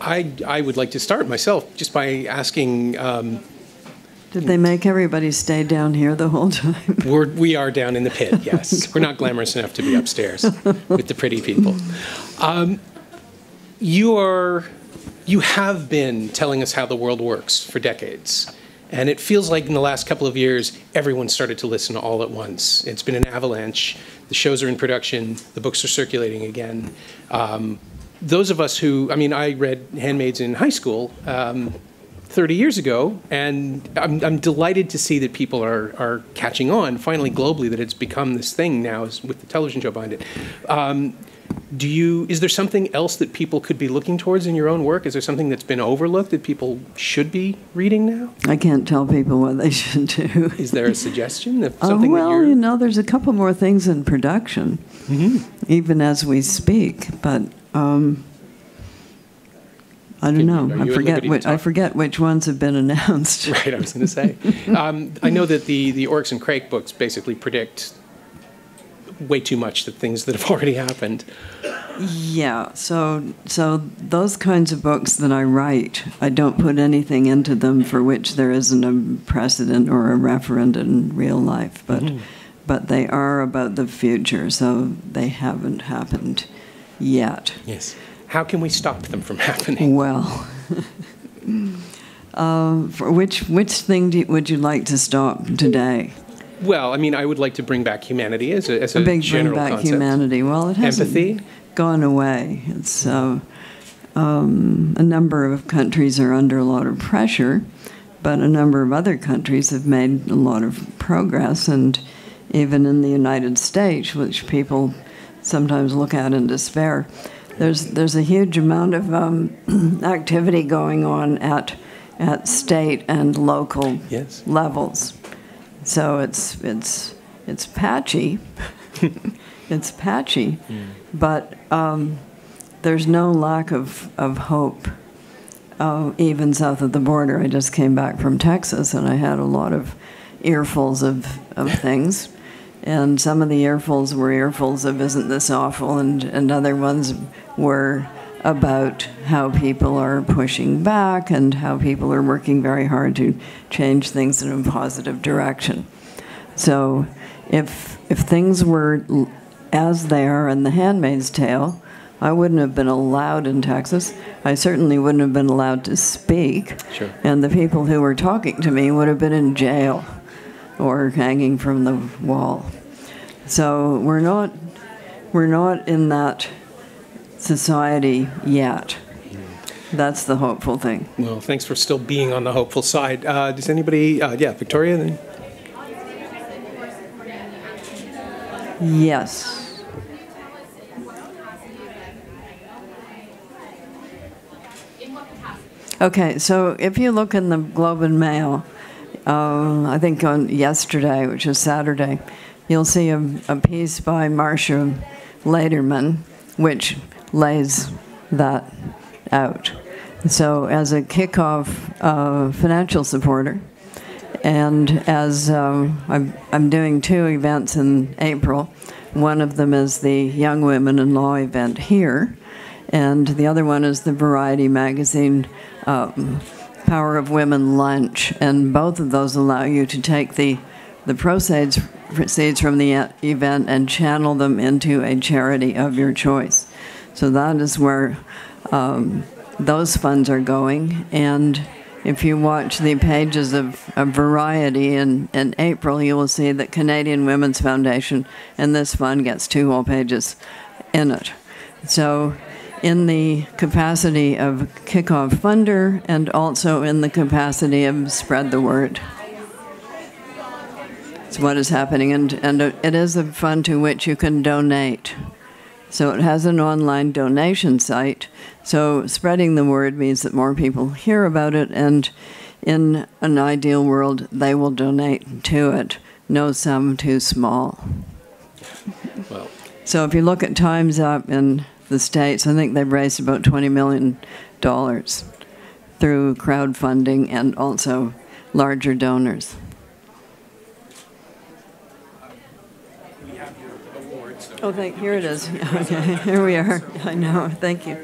I, I would like to start myself just by asking. Um, Did they make everybody stay down here the whole time? we're, we are down in the pit, yes. we're not glamorous enough to be upstairs with the pretty people. Um, you are, you have been telling us how the world works for decades. And it feels like in the last couple of years, everyone started to listen all at once. It's been an avalanche. The shows are in production, the books are circulating again. Um, those of us who, I mean, I read Handmaids in high school um, 30 years ago, and I'm, I'm, delighted to see that people are, are catching on finally globally, that it's become this thing now with the television show behind it. Um, do you is there something else that people could be looking towards in your own work is there something that's been overlooked that people should be reading now i can't tell people what they should do is there a suggestion of uh, something uh, well you know there's a couple more things in production mm-hmm. even as we speak but um, I don't know. I forget. Which, I forget which ones have been announced. right. I was going to say. um, I know that the the Oryx and Crake books basically predict way too much the things that have already happened. Yeah, so so those kinds of books that I write, I don't put anything into them for which there isn't a precedent or a referent in real life, but mm-hmm. but they are about the future, so they haven't happened yet. Yes. How can we stop them from happening? Well. uh, which which thing you, would you like to stop today? Well, I mean, I would like to bring back humanity as a, as a, a big general bring back concept. humanity. Well, it hasn't Empathy? gone away. It's uh, um, a number of countries are under a lot of pressure, but a number of other countries have made a lot of progress, and even in the United States, which people sometimes look at in despair, there's there's a huge amount of um, activity going on at at state and local yes. levels. So it's it's it's patchy. it's patchy, mm. but um, there's no lack of of hope. Uh, even south of the border, I just came back from Texas, and I had a lot of earfuls of of things. And some of the earfuls were earfuls of "Isn't this awful?" and and other ones were about how people are pushing back and how people are working very hard to change things in a positive direction. So if if things were as they are in The Handmaid's Tale, I wouldn't have been allowed in Texas. I certainly wouldn't have been allowed to speak. Sure. And the people who were talking to me would have been in jail or hanging from the wall. So we're not we're not in that society yet. That's the hopeful thing. Well, thanks for still being on the hopeful side. Uh, does anybody, uh, yeah, Victoria? Then? Yes. Okay, so if you look in the Globe and Mail, uh, I think on yesterday, which is Saturday, you'll see a, a piece by Marsha Lederman, which lays that out. So, as a kickoff uh, financial supporter, and as um, I'm, I'm doing two events in April, one of them is the Young Women in Law event here, and the other one is the Variety magazine um, Power of Women lunch. And both of those allow you to take the the proceeds proceeds from the event and channel them into a charity of your choice. So that is where um, those funds are going. And if you watch the pages of, of Variety in, in April, you will see that Canadian Women's Foundation and this fund gets two whole pages in it. So, in the capacity of kickoff funder and also in the capacity of spread the word. It's what is happening, and, and it is a fund to which you can donate. So it has an online donation site. So spreading the word means that more people hear about it, and in an ideal world, they will donate to it. No sum too small. Well. So if you look at Times Up in the States, I think they've raised about $20 million through crowdfunding and also larger donors. Oh, thank, here it is. Okay, here we are. I know, thank you.